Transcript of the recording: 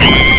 Yeah.